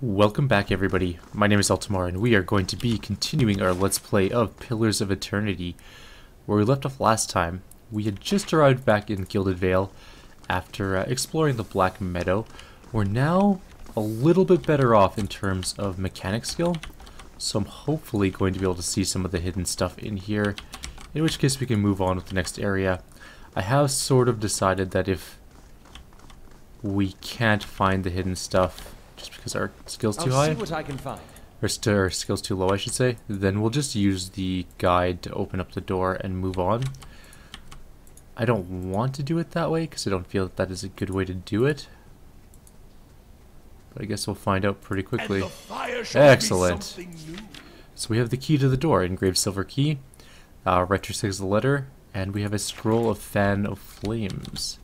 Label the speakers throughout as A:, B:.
A: Welcome back everybody, my name is Eltimar and we are going to be continuing our Let's Play of Pillars of Eternity. Where we left off last time, we had just arrived back in Gilded Vale after uh, exploring the Black Meadow. We're now a little bit better off in terms of mechanic skill, so I'm hopefully going to be able to see some of the hidden stuff in here, in which case we can move on with the next area. I have sort of decided that if we can't find the hidden stuff just because our skill's too
B: I'll
A: high,
B: see what I can find.
A: or st our skill's too low, I should say, then we'll just use the guide to open up the door and move on. I don't want to do it that way because I don't feel that that is a good way to do it. But I guess we'll find out pretty quickly. Excellent. So we have the key to the door, engraved silver key, uh, Retrosix letter, and we have a scroll of fan of flames.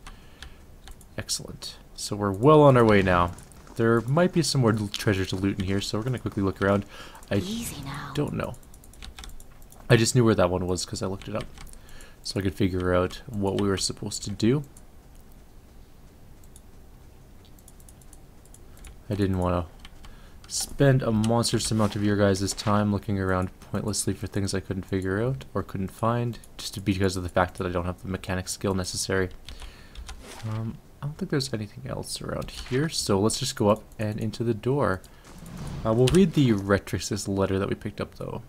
A: Excellent. So we're well on our way now. There might be some more treasure to loot in here, so we're gonna quickly look around. I don't know. I just knew where that one was because I looked it up, so I could figure out what we were supposed to do. I didn't want to spend a monstrous amount of your guys' time looking around pointlessly for things I couldn't figure out or couldn't find, just because of the fact that I don't have the mechanic skill necessary. Um, I don't think there's anything else around here, so let's just go up and into the door. Uh, we'll read the Retrix's letter that we picked up, though.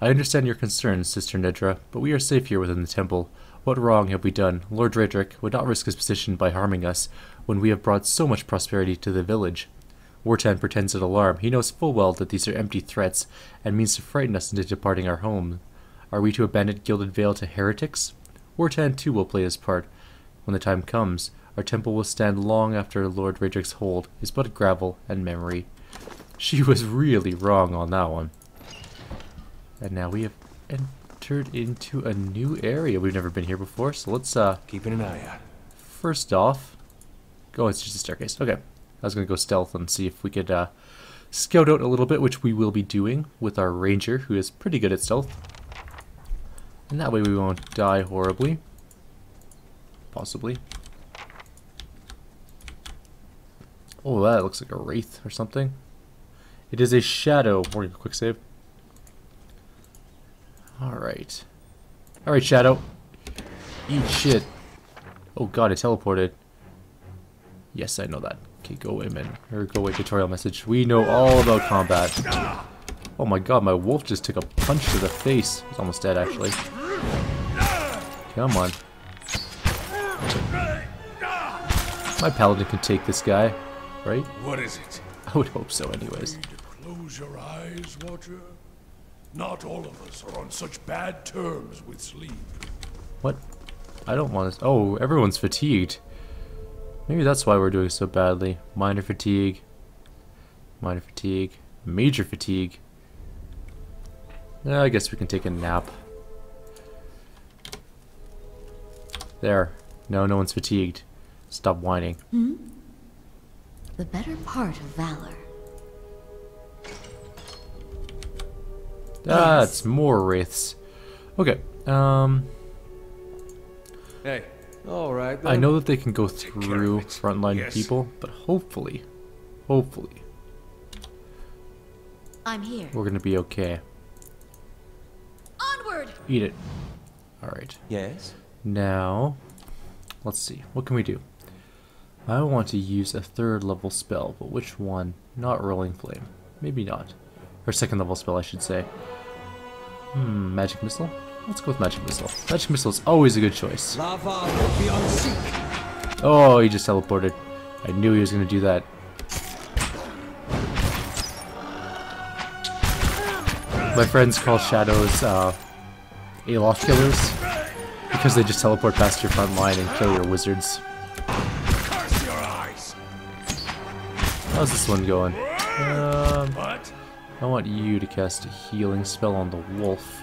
A: I understand your concerns, Sister Nedra, but we are safe here within the temple. What wrong have we done? Lord Raedric would not risk his position by harming us when we have brought so much prosperity to the village. Wartan pretends at alarm. He knows full well that these are empty threats and means to frighten us into departing our home. Are we to abandon Gilded Vale to heretics? Wartan too will play his part. When the time comes, our temple will stand long after Lord Raedric's hold is but gravel and memory. She was really wrong on that one. And now we have entered into a new area. We've never been here before, so let's uh
B: Keeping an eye out.
A: first off go it's just a staircase. Okay. I was gonna go stealth and see if we could uh scout out a little bit, which we will be doing with our ranger, who is pretty good at stealth. And that way we won't die horribly. Possibly. Oh, that looks like a wraith or something. It is a shadow. We're quick save. Alright. Alright, Shadow. Eat shit. Oh god, it teleported. Yes, I know that. Okay, go away, man. Or go away, tutorial message. We know all about combat. Oh my god, my wolf just took a punch to the face. He's almost dead, actually. Come on. My paladin can take this guy, right?
C: What is it?
A: I would hope so, anyways.
C: Close your eyes, Watcher? Not all of us are on such bad terms with sleep.
A: What? I don't want to. Oh, everyone's fatigued. Maybe that's why we're doing so badly. Minor fatigue. Minor fatigue. Major fatigue. Yeah, I guess we can take a nap. There. No, no one's fatigued. Stop whining.
D: The better part of valor.
A: That's more wraiths. Okay. Um,
B: Hey, all right.
A: I know that they can go through frontline
C: Yes.
A: people, but hopefully, hopefully,
D: I'm here.
A: we're gonna be okay.
D: Onward!
A: Eat it. Alright.
B: Yes.
A: Now, let's see. What can we do? I want to use a third level spell, but which one? Not Rolling Flame. Maybe not. Or second level spell, I should say. Hmm, Magic Missile? Let's go with Magic Missile. Magic Missile is always a good choice.
B: Lava beyond seek.
A: Oh, he just teleported. I knew he was going to do that. My friends call shadows uh, Aloth killers because they just teleport past your front line and kill your wizards. How's this one going? Um,
C: What?
A: I want you to cast a healing spell on the wolf.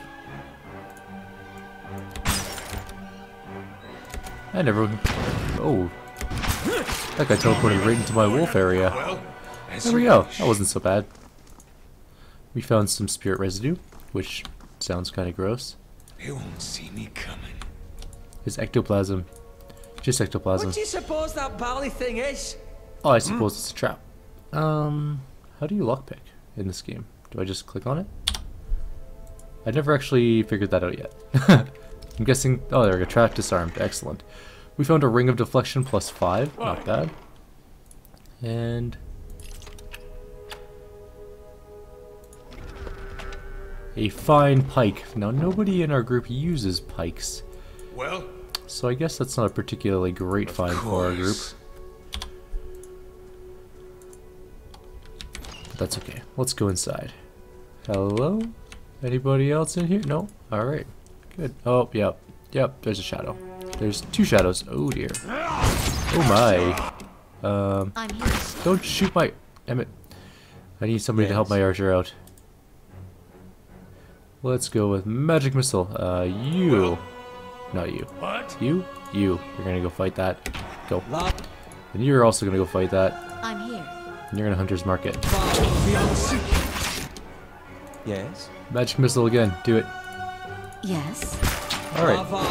A: And everyone. Oh. That guy teleported right into my wolf area. There we go. That wasn't so bad. We found some spirit residue, which sounds kind of gross.
C: They won't see me coming.
A: Is ectoplasm. Just ectoplasm.
B: What do you suppose that bally thing is?
A: Oh, I suppose it's a trap. Um, how do you lockpick in this game? Do I just click on it? I've never actually figured that out yet. I'm guessing. Oh, there we go. Trap disarmed. Excellent. We found a ring of deflection plus five. Not bad. And a fine pike. Now, nobody in our group uses pikes,
C: Well,
A: so I guess that's not a particularly great find for our group. That's okay. Let's go inside. Hello? Anybody else in here? No? Alright. Good. Oh, yep. Yep, there's a shadow. There's two shadows. Oh dear. Oh my. Um, don't shoot my... Damn it. I need somebody to help my archer out. Let's go with magic missile. Uh, you. Not you.
C: What?
A: You? You. You're gonna go fight that. Go.
B: Love
A: And you're also gonna go fight that.
D: I'm here.
A: And you're gonna hunter's mark it.
B: far beyond seek. Yes.
A: Magic missile again. Do it.
D: Yes.
A: Alright.
B: Far.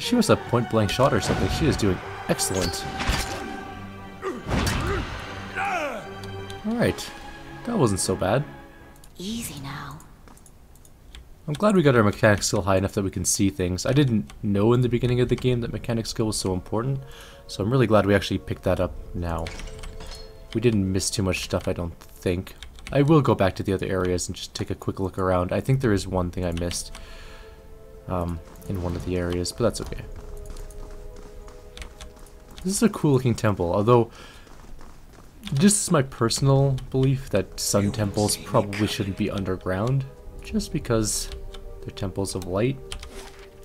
A: She was a point blank shot or something. She is doing excellent. Alright. That wasn't so bad.
D: Easy now.
A: I'm glad we got our mechanic skill high enough that we can see things. I didn't know in the beginning of the game that mechanic skill was so important, so I'm really glad we actually picked that up now. We didn't miss too much stuff, I don't think. I will go back to the other areas and just take a quick look around. I think there is one thing I missed um, in one of the areas, but that's okay. This is a cool looking temple, although this is my personal belief that sun temples probably shouldn't be underground, just because they're temples of light,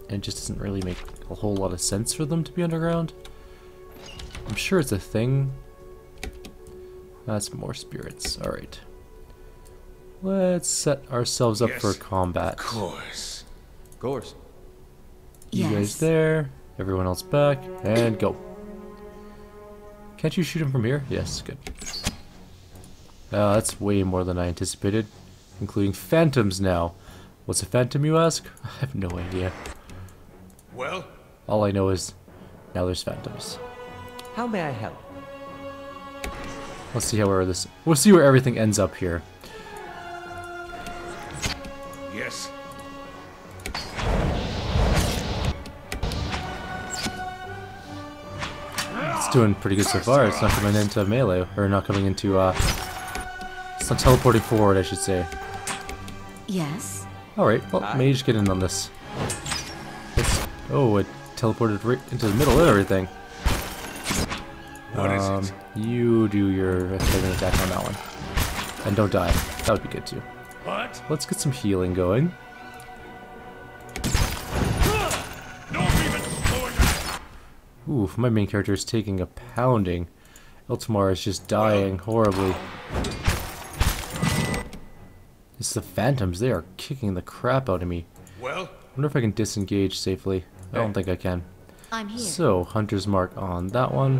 A: and it just doesn't really make a whole lot of sense for them to be underground. I'm sure it's a thing. That's more spirits. Alright. Let's set ourselves up for combat.
C: Of course.
B: Of course.
A: You
D: yes.
A: guys there, everyone else back, and go. Can't you shoot him from here? Yes, good. Uh, that's way more than I anticipated, including phantoms now. What's a phantom, you ask? I have no idea.
C: Well,
A: All I know is now there's phantoms.
B: How may I help?
A: Let's see how where this. We'll see where everything ends up here.
C: yes.
A: It's doing pretty good so far. It's not coming into melee, or not coming into. uh... It's not teleporting forward, I should say.
D: Yes.
A: Alright, well,
B: Aye.
A: mage get in on this. It's, oh, it teleported right into the middle of everything.
C: What is
A: um,
C: it?
A: You do your second attack on that one. And don't die. That would be good too.
C: What?
A: Let's get some healing going.
C: No even slowing down.
A: Oof, my main character is taking a pounding. Eltimar is just dying horribly. It's the phantoms. They are kicking the crap out of me.
C: Well,
A: wonder if I can disengage safely. I don't think I can.
D: I'm here.
A: So, Hunter's Mark on that one.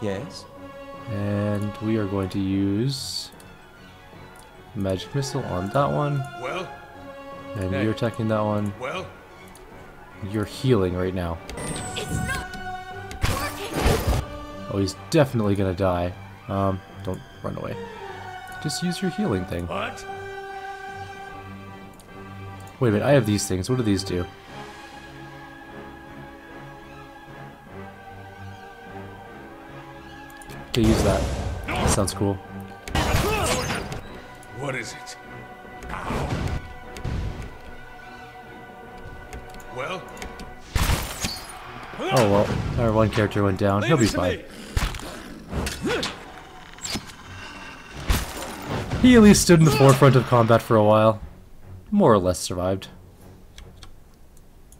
B: Yes.
A: And we are going to use Magic Missile on that one.
C: well,
A: And
B: Okay.
A: you're attacking that one.
C: well.
A: You're healing right now.
D: It's not working.
A: Oh, he's definitely gonna die. Um, don't run away. Just use your healing thing.
C: What?
A: Wait a minute, I have these things. What do these do? Okay, use that. That sounds cool.
C: What is it? Well,
A: Oh well, our one character went down. He'll be
B: Leave it to
A: fine. He at least stood in the forefront of combat for a while. More or less survived.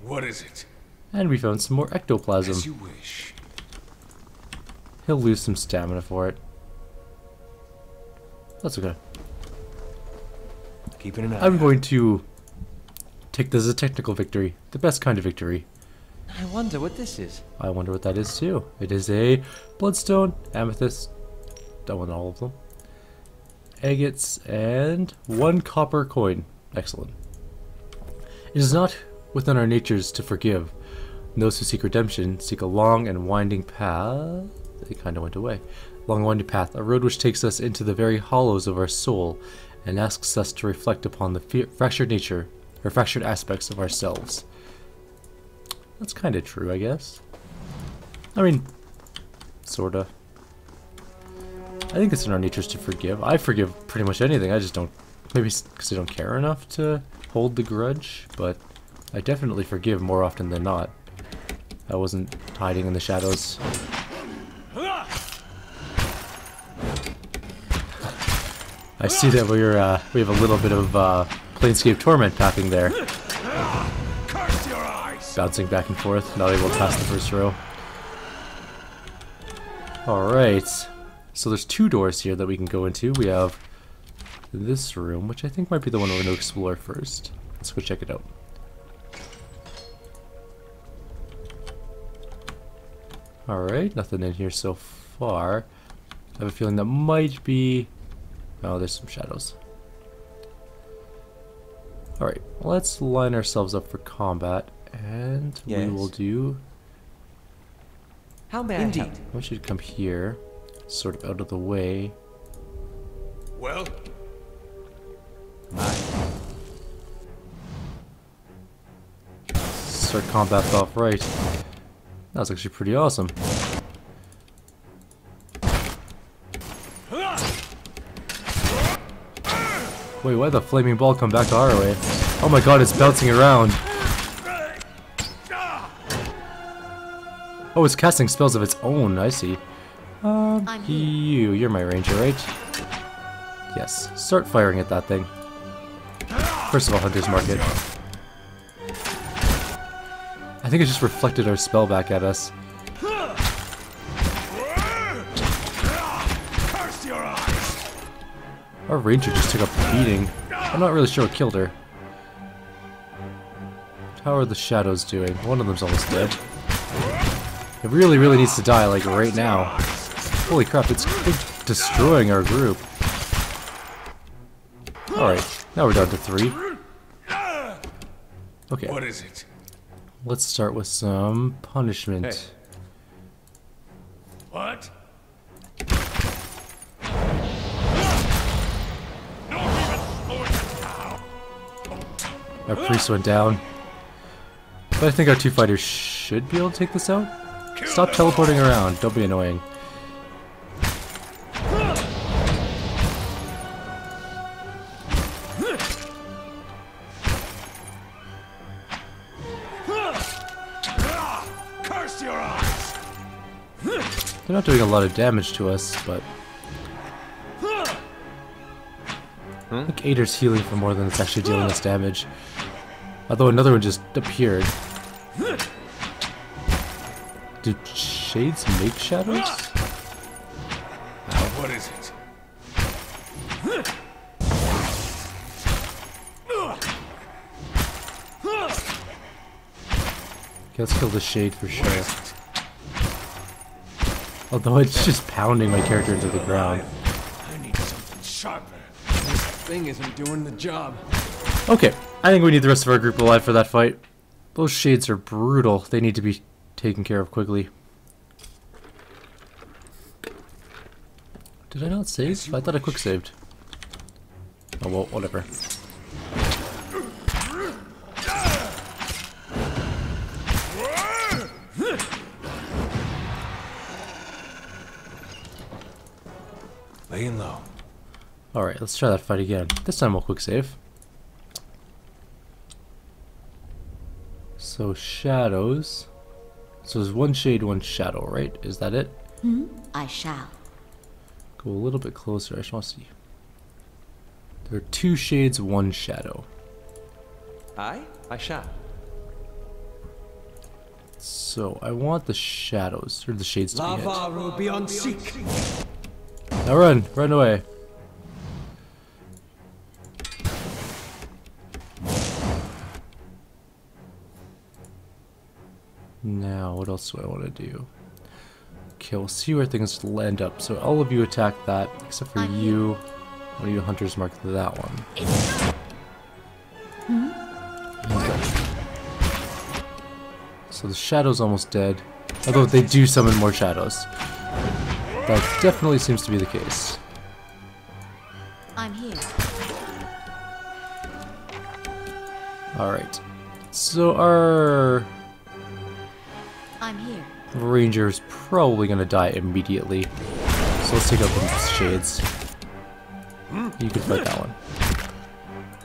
C: what is it?
A: And we found some more ectoplasm.
C: As you wish.
A: He'll lose some stamina for it. That's okay.
B: Keeping an eye.
A: I'm going to take this as a technical victory. The best kind of victory.
B: I wonder what this is.
A: I wonder what that is too. It is a bloodstone, amethyst, that one, all of them, agates, and one copper coin. Excellent. It is not within our natures to forgive. Those who seek redemption seek a long and winding path. they kind of went away. Long winding path, a road which takes us into the very hollows of our soul and asks us to reflect upon the fractured nature or fractured aspects of ourselves. That's kind of true, I guess. I mean, sorta. I think it's in our natures to forgive. I forgive pretty much anything. I just don't, maybe because I don't care enough to hold the grudge, but I definitely forgive more often than not. I wasn't hiding in the shadows. I see that we're uh, we have a little bit of uh, Planescape Torment packing there,
C: Curse your eyes!
A: bouncing back and forth, not able to pass the first row. Alright, so there's two doors here that we can go into. We have this room, which I think might be the one we're going to explore first. Let's go check it out. Alright, nothing in here so far. I have a feeling that might be... Oh, there's some shadows. Alright, let's line ourselves up for combat, and we will do...
B: How may Indeed.
A: I want you to come here, sort of out of the way.
C: Well,
A: Start combat off right. That was actually pretty awesome. Wait, why the flaming ball come back to our way? Oh my god, it's bouncing around. Oh, it's casting spells of its own, I see. Um, you, you're my ranger, right? Yes, start firing at that thing. First of all, Hunter's Market. I think it just reflected our spell back at us. Our ranger just took a beating. I'm not really sure what killed her. How are the shadows doing? One of them's almost dead. It really, really needs to die, like right now. Holy crap, it's it's destroying our group. Alright, now we're down to three. Okay,
C: What is it?
A: let's start with some punishment.
B: Hey.
C: What?
A: Our priest went down. But I think our two fighters should be able to take this out. Stop teleporting around. Don't be annoying. They're not doing a lot of damage to us, but... I think Eder's healing for more than it's actually dealing us damage. Although another one just appeared. Do shades make shadows?
C: What is it?
A: Okay, let's kill the shade for sure. Although it's just pounding my character into the ground.
C: I need something sharper.
B: This thing isn't doing the job.
A: Okay, I think we need the rest of our group alive for that fight. Those shades are brutal. They need to be taken care of quickly. Did I not save? I thought I quick saved. Oh well, whatever. Alright, let's try that fight again. This time we'll quick save. So, shadows. So there's one shade, one shadow, right? Is that it? Hmm.
D: I shall.
A: Go a little bit closer. I just want to see. There are two shades, one shadow.
B: I? I shall.
A: So I want the shadows, or the shades to be hit.
B: Lavaru beyond seek.
A: Now run, run away. Now, what else do I want to do? Okay, we'll see where things land up. So all of you attack that, except for you. One of you hunters mark that one. Okay. So the shadow's almost dead. Although they do summon more shadows. That definitely seems to be the case.
D: I'm here.
A: Alright. So our
D: here.
A: ranger is probably going to die immediately. So let's take out the shades. You can fight that one.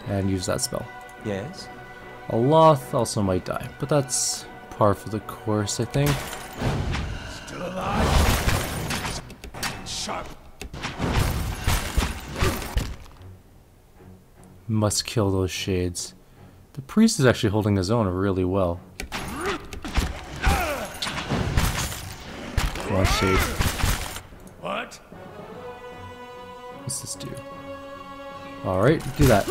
A: And use that spell.
B: Yes?
A: Aloth also might die, but that's par for the course, I think.
C: Still alive? Sharp.
A: Must kill those shades. The priest is actually holding his own really well. On, shade.
C: What?
A: What's this do? Alright, do that.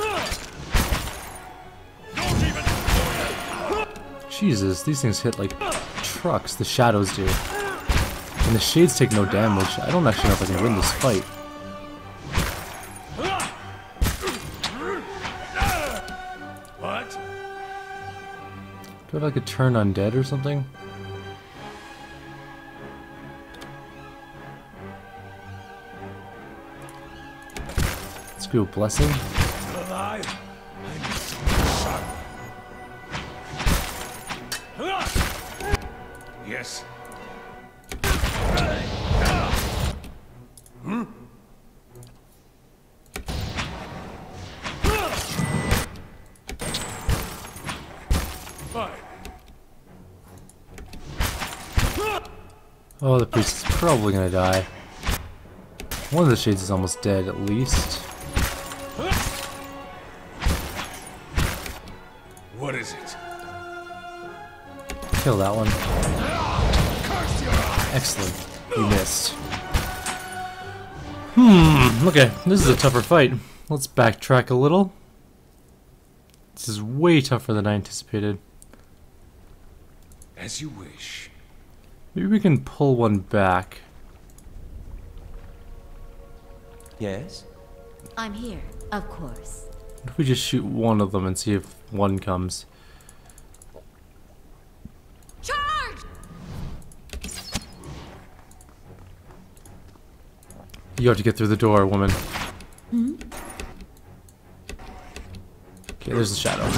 A: Jesus, these things hit like trucks, the shadows do. And the shades take no damage. I don't actually know if I can win this fight.
C: What?
A: Do I have like a turn undead or something? Blessing.
C: Still alive? I'm so sharp. Yes. Fine.
A: Oh, the priest is probably gonna die. One of the shades is almost dead at least. Kill that one.
C: Curse your eyes!
A: Excellent. You missed. Hmm, okay, this is a tougher fight. Let's backtrack a little. This is way tougher than I anticipated.
C: As you wish.
A: Maybe we can pull one back.
B: Yes?
D: I'm here, of course.
A: What if we just shoot one of them and see if one comes? You have to get through the door, woman. Okay, there's the shadow.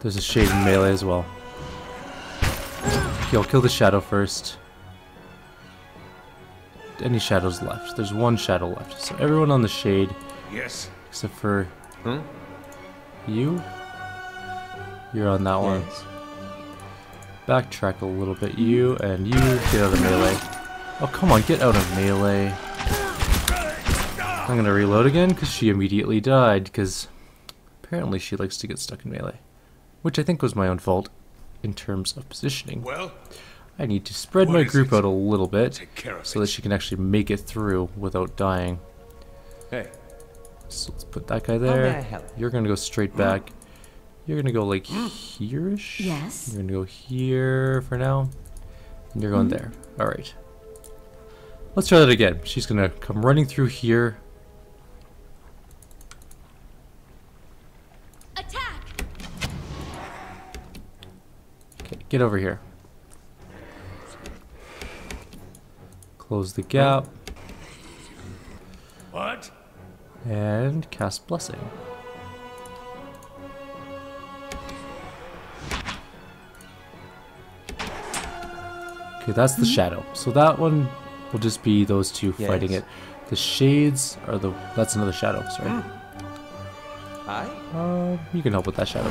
A: There's a shade in melee as well. Okay, I'll kill the shadow first. Any shadows left? There's one shadow left. So everyone on the shade,
C: Yes.
A: except for
B: Hmm?
A: you. You're on that one. Backtrack a little bit. You and you get out of melee. Oh, come on, get out of melee. I'm gonna reload again because she immediately died because apparently she likes to get stuck in melee. Which I think was my own fault in terms of positioning.
C: Well,
A: I need to spread my group
C: it?
A: out a little bit
C: take care of
A: so
C: it.
A: that she can actually make it through without dying.
B: Hey.
A: So let's put that guy there. You're gonna go straight hmm? back. You're gonna go like here-ish?
D: Yes.
A: You're gonna go here for now. And you're going there. Alright. Let's try that again. She's gonna come running through here. Get over here. Close the gap
C: what?
A: and cast blessing. Okay, that's the shadow. So that one will just be those two fighting it. The shades are the that's another shadow, sorry.
B: I?
A: Uh, you can help with that shadow.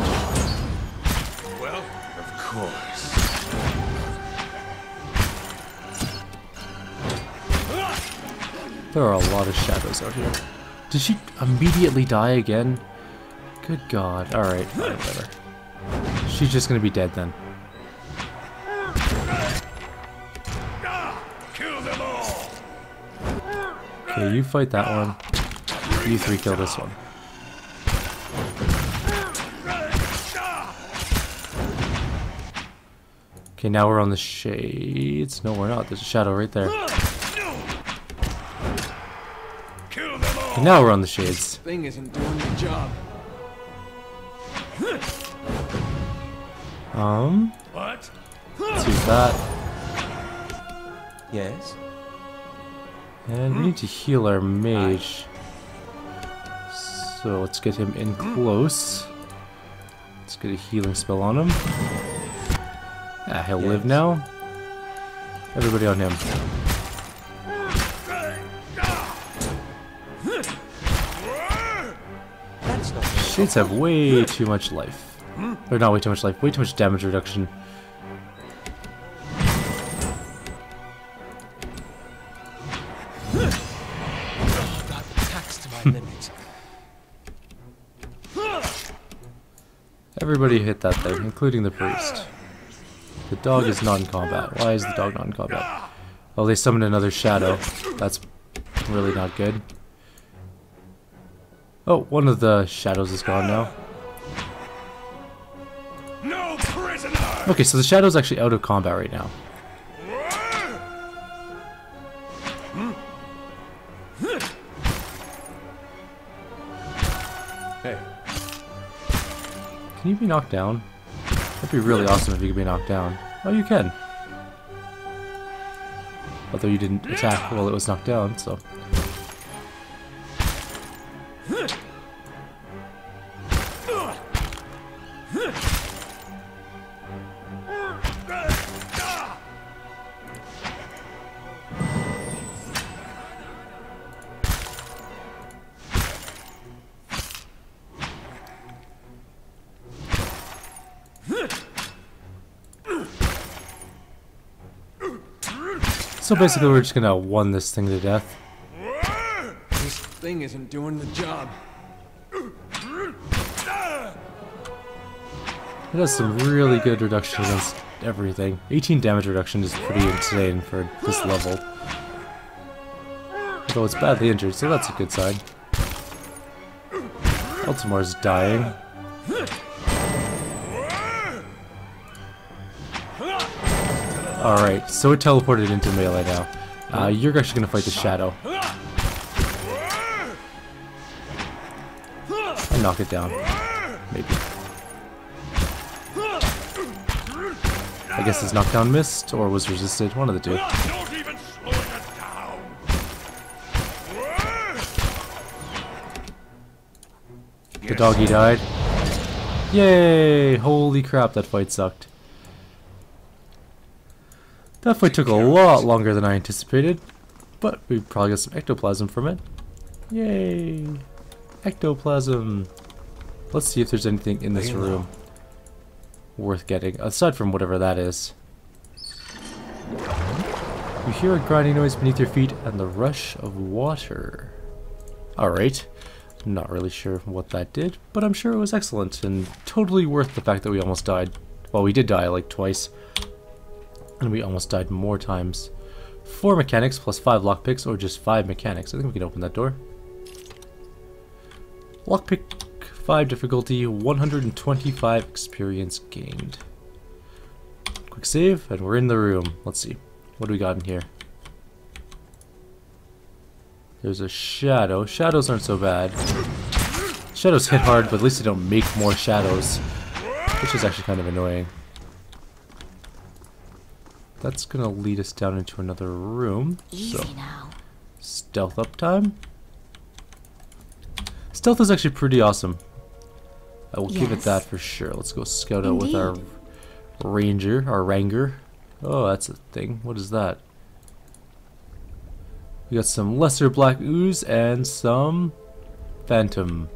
C: Course.
A: There are a lot of shadows out here. Did she immediately die again? Good god. Alright, whatever. She's just gonna be dead then.
C: Kill them all.
A: Okay, you fight that one. You three kill this one. Okay, now we're on the shades. No, we're not. There's a shadow right there.
C: Kill them all.
A: Okay, now we're on the shades.
B: Thing isn't doing the job.
A: Um,
C: What?
A: let's use that.
B: Yes?
A: And we need to heal our mage. So let's get him in close. Let's get a healing spell on him. Ah, he'll live now. Everybody on him. Shades have way too much life. Or not way too much life, way too much damage reduction.
B: that taxed to my limits.
A: Everybody hit that thing, including the priest. The dog is not in combat. Why is the dog not in combat? Oh, they summoned another shadow. That's really not good. Oh, one of the shadows is gone now.
C: No prisoner!
A: Okay, so the shadow's actually out of combat right now. Hmm?
B: Hey,
A: Can you be knocked down? That'd be really awesome if you could be knocked down. Oh, you can. Although you didn't attack while it was knocked down, so. So basically, we're just gonna one this thing to death.
B: this thing isn't doing the job.
A: It has some really good reduction against everything. 18 damage reduction is pretty insane for this level. Though it's badly injured, so that's a good sign. Eltimar's dying. Alright, so it teleported into melee now. Uh, you're actually gonna fight the shadow. And knock it down. Maybe. I guess his knockdown missed, or was resisted, one of the two. The doggy died. Yay! Holy crap, that fight sucked. That fight took a lot longer than I anticipated, but we probably got some ectoplasm from it. Yay! Ectoplasm! Let's see if there's anything in this room worth getting, aside from whatever that is. You hear a grinding noise beneath your feet and the rush of water. Alright. Not really sure what that did, but I'm sure it was excellent and totally worth the fact that we almost died. Well, we did die like twice. And we almost died more times. Four mechanics plus five lockpicks, or just five mechanics. I think we can open that door. Lockpick 5 difficulty, 125 experience gained. Quick save, and we're in the room. Let's see. What do we got in here? There's a shadow. Shadows aren't so bad. Shadows hit hard, but at least they don't make more shadows. Which is actually kind of annoying. That's gonna lead us down into another room.
D: Easy
A: So,
D: now.
A: stealth up time. Stealth is actually pretty awesome. I will give it that for sure. Let's go scout out with our ranger, our ranger. Oh, that's a thing. What is that? We got some lesser black ooze and some phantom.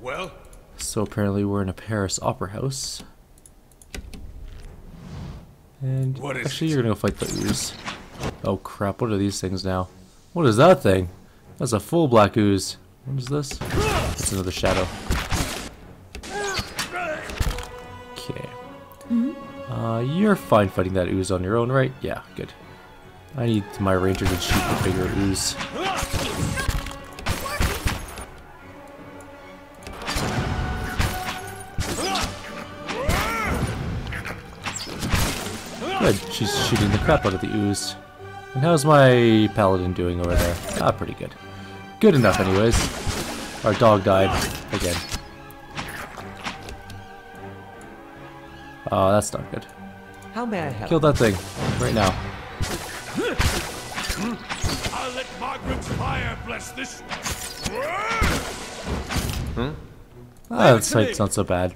C: Well,
A: So apparently we're in a Paris opera house. And
C: What is
A: actually
C: it?
A: you're gonna go fight the ooze. Oh crap, what are these things now? What is that thing? That's a full black ooze. What is this? It's another shadow. Okay. Uh, you're fine fighting that ooze on your own, right? Yeah, good. I need my ranger to shoot the bigger ooze. Good, she's shooting the crap out of the ooze. And how's my paladin doing over there? Ah, pretty good. Good enough anyways. Our dog died. Again. Oh, that's not good.
B: How may I help?
A: Kill that thing. Right now.
C: I'll let Margaret's fire bless this.
A: Ah, that fight's not so bad.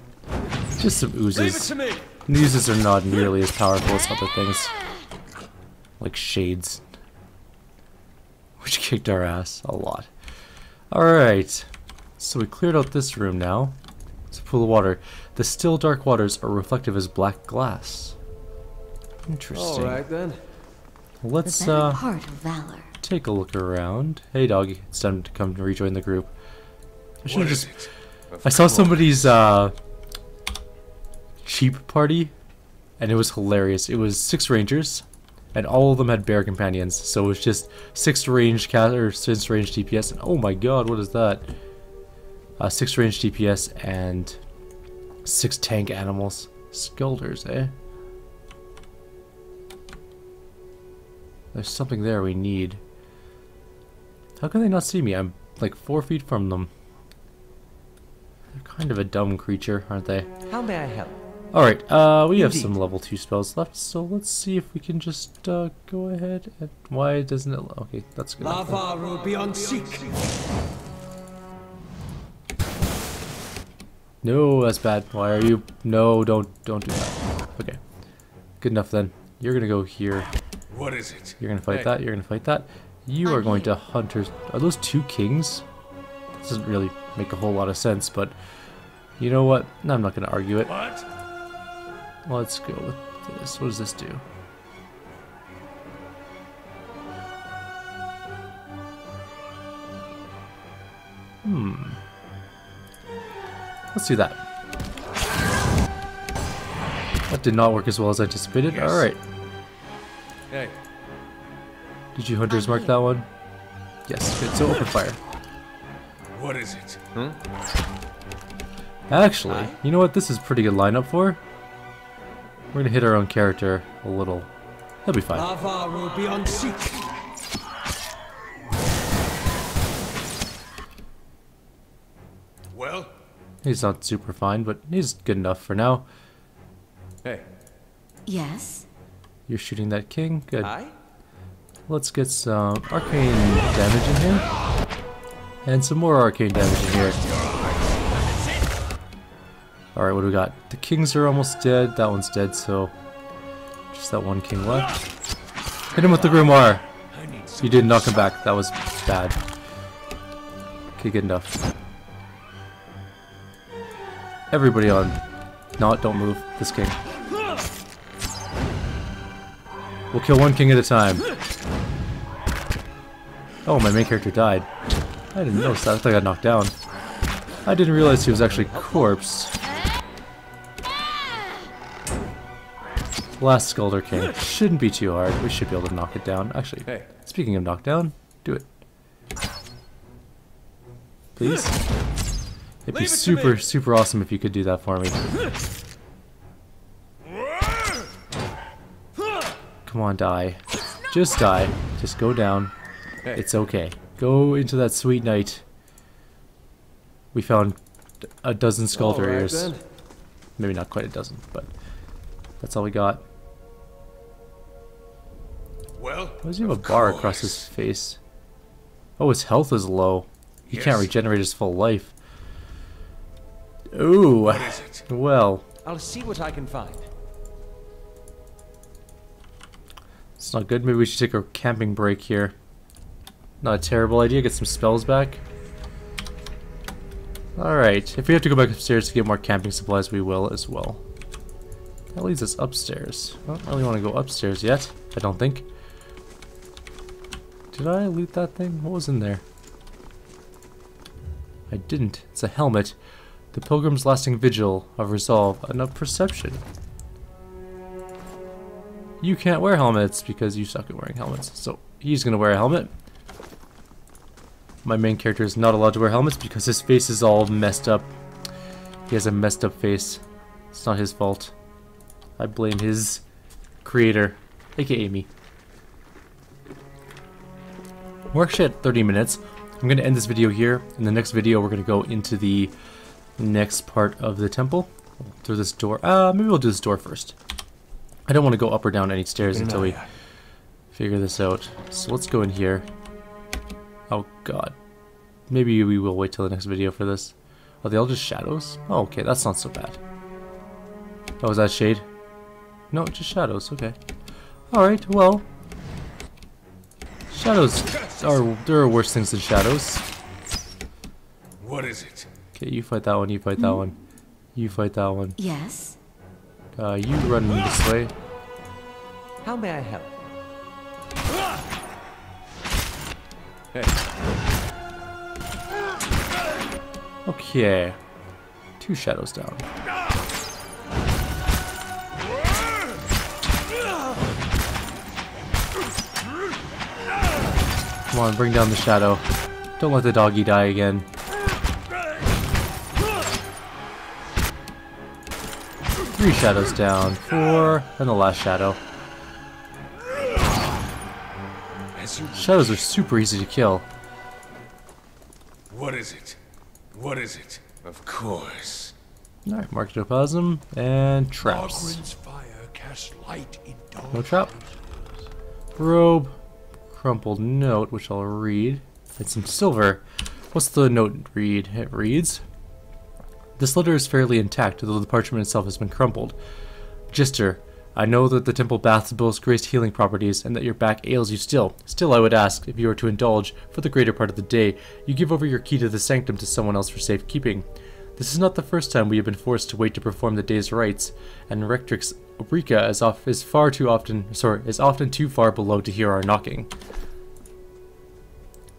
A: Just some
B: Leave it
A: oozes.
B: to me.
A: Oozes are not nearly as powerful as other things. Like shades. Which kicked our ass a lot. Alright. So we cleared out this room now. It's a pool of water. The still dark waters are reflective as black glass. Interesting.
B: All right then.
A: Let's
D: better
A: uh
D: part of valor.
A: take a look around. Hey doggy, it's time to come to rejoin the group. I should have just? I saw somebody's uh sheep party and it was hilarious. It was six rangers and all of them had bear companions. So it was just six range cat or six range DPS and oh my god, what is that? Uh, six range DPS and six tank animals. Skuldrs, eh? There's something there we need. How can they not see me? I'm like four feet from them. They're kind of a dumb creature, aren't they?
E: How may I help?
A: Alright, uh, we have some level 2 spells left, so let's see if we can just, uh, go ahead and... Why doesn't it... Okay, that's good. enough.
B: Lava will be on seek.
A: No, that's bad. Why are you... No, don't, don't do that. Okay. Good enough then. You're gonna go here.
C: What is it?
A: You're gonna fight
B: Hey.
A: that, you're gonna fight that. You are going to hunters... Are those two kings? This doesn't really make a whole lot of sense, but... You know what? No, I'm not gonna argue it.
C: What?
A: Let's go with this. What does this do? Hmm. Let's do that. That did not work as well as I anticipated.
C: Yes.
A: Alright.
B: Hey,
A: Did you hunters mark that one? Yes, good. So open fire.
C: What is it? Hmm?
A: Actually, you know what this is pretty good lineup for? We're gonna hit our own character a little. He'll be fine.
B: lava will be on seek.
C: Well,
A: He's not super fine, but he's good enough for now.
B: Hey,
D: Yes?
A: You're shooting that king. Good.
E: I?
A: Let's get some arcane damage in here. And some more arcane damage in here. Alright, what do we got? The kings are almost dead. That one's dead, so just that one king left. Hit him with the grimoire. You did knock him back. That was bad. Okay, good enough. Everybody on. No, don't move. This king. We'll kill one king at a time. Oh, my main character died. I didn't notice that. I thought I got knocked down. I didn't realize he was actually corpse. Last Skuldr King. Shouldn't be too hard. We should be able to knock it down. Actually,
B: Hey.
A: speaking of knockdown, do it. Please? It'd be
B: Leave it
A: super,
B: me.
A: super awesome if you could do that for me. Come on, die. Just die. Just go down.
B: Hey.
A: It's okay. Go into that sweet night. We found a dozen Skuldr
B: all right
A: ears.
B: then.
A: Maybe not quite a dozen, but that's all we got.
C: Well,
A: Why does he have a
C: of
A: bar across his face? Oh, his health is low. He can't regenerate his full life. Ooh.
C: What is it?
A: Well,
E: I'll see what I can find.
A: it's not good. Maybe we should take a camping break here. Not a terrible idea. Get some spells back. Alright. If we have to go back upstairs to get more camping supplies, we will as well. That leads us upstairs. I don't really want to go upstairs yet. I don't think. Did I loot that thing? What was in there? I didn't. It's a helmet. The Pilgrim's Lasting Vigil of Resolve and of Perception. You can't wear helmets because you suck at wearing helmets. So he's gonna wear a helmet. My main character is not allowed to wear helmets because his face is all messed up. He has a messed up face. It's not his fault. I blame his creator, aka me. We're actually at 30 minutes. I'm going to end this video here. In the next video, we're going to go into the next part of the temple. Through this door. Uh, maybe we'll do this door first. I don't want to go up or down any stairs until we figure this out. So let's go in here. Oh god. Maybe we will wait till the next video for this. Are they all just shadows? Oh, okay, that's not so bad. Oh, is that shade? No, just shadows, okay. Alright, well. Shadows are, there are worse things than shadows.
C: What is it?
A: Okay, you fight that one, you fight that one. You fight that one.
D: Yes?
A: Uh, you run this way.
E: How may I help? Hey.
A: Okay. Two shadows down. Come on, bring down the shadow. Don't let the doggy die again. Three shadows down. Four. And the last shadow. Shadows are super easy to kill.
C: What is it? What is it? Of course.
A: Alright, Marketoplasm and traps.
C: Ogren's fire casts light in.
A: No trap. Robe. Crumpled note, which I'll read. And some silver. What's the note read? It reads This letter is fairly intact, though the parchment itself has been crumpled. Gister, I know that the temple baths boast great healing properties, and that your back ails you still. Still, I would ask, if you are to indulge, for the greater part of the day, you give over your key to the sanctum to someone else for safekeeping. This is not the first time we have been forced to wait to perform the day's rites, and Rectrix Obrika is, off, is far too often, sorry, is often too far below to hear our knocking.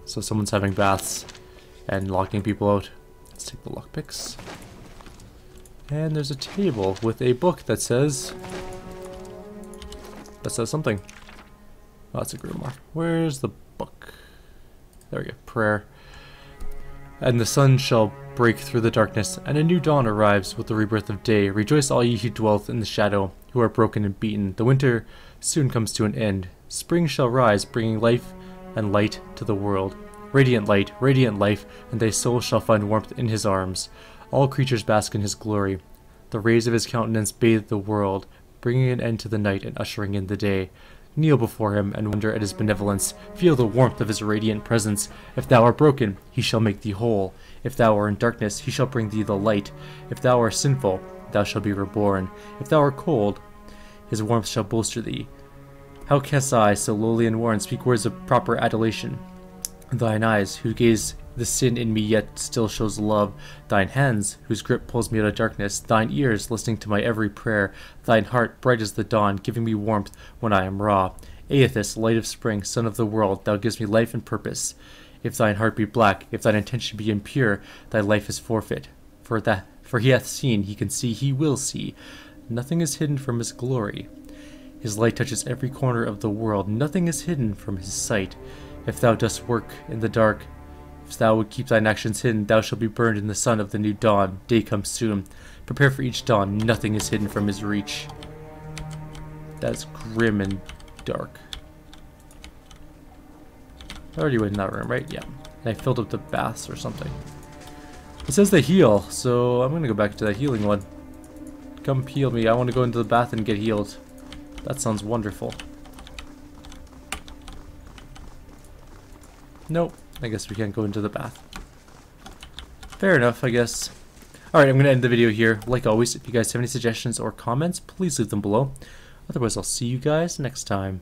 A: So someone's having baths and locking people out. Let's take the lockpicks. And there's a table with a book that says that says something. Oh, that's a grimoire. Where's the book? There we go. Prayer. And the sun shall break through the darkness, and a new dawn arrives with the rebirth of day. Rejoice, all ye who dwell in the shadow, who are broken and beaten. The winter soon comes to an end. Spring shall rise, bringing life and light to the world. Radiant light, radiant life, and thy soul shall find warmth in his arms. All creatures bask in his glory. The rays of his countenance bathe the world, bringing an end to the night and ushering in the day. Kneel before him and wonder at his benevolence. Feel the warmth of his radiant presence. If thou art broken, he shall make thee whole. If thou art in darkness, he shall bring thee the light. If thou art sinful, thou shalt be reborn. If thou art cold, his warmth shall bolster thee. How canst I, so lowly and worn, speak words of proper adulation? Thine eyes, who gaze the sin in me yet still shows love, thine hands, whose grip pulls me out of darkness, thine ears, listening to my every prayer, thine heart, bright as the dawn, giving me warmth when I am raw. Eothas, light of spring, son of the world, thou givest me life and purpose. If thine heart be black, if thine intention be impure, thy life is forfeit. For that, for he hath seen, he can see, he will see. Nothing is hidden from his glory. His light touches every corner of the world. Nothing is hidden from his sight. If thou dost work in the dark, if thou would keep thine actions hidden, thou shalt be burned in the sun of the new dawn. Day comes soon. Prepare for each dawn. Nothing is hidden from his reach. That's grim and dark. I already went in that room, right? Yeah. And I filled up the baths or something. It says they heal, so I'm gonna go back to that healing one. Come heal me. I want to go into the bath and get healed. That sounds wonderful. Nope. I guess we can't go into the bath. Fair enough, I guess. Alright, I'm going to end the video here. Like always, if you guys have any suggestions or comments, please leave them below. Otherwise, I'll see you guys next time.